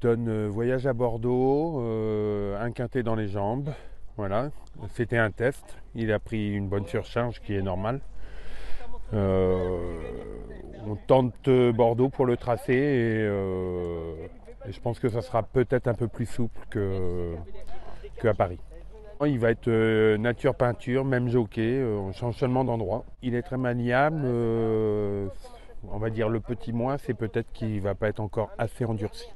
donne euh, voyage à Bordeaux, euh, un quintet dans les jambes. Voilà, c'était un test. Il a pris une bonne surcharge qui est normale. Euh, on tente Bordeaux pour le tracé euh, et, je pense que ça sera peut-être un peu plus souple que, que à Paris. Il va être euh, nature peinture, même jockey, On change seulement d'endroit. Il est très maniable. on va dire le petit moins, c'est peut-être qu'il va pas être encore assez endurci.